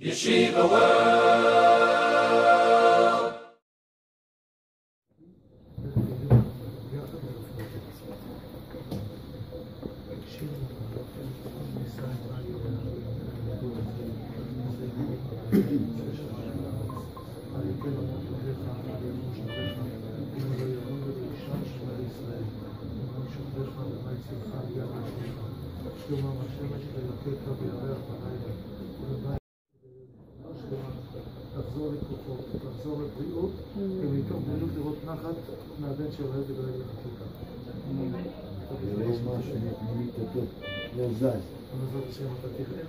Yeshiva World. שלום השמש וירקך וירח בלילה. לחזור לכוחות, לחזור לבריאות, ומתוך בריאות לראות נחת מהבן שיורד ברגל החקיקה. זה לא מה שנתמנית אותו, לא זז.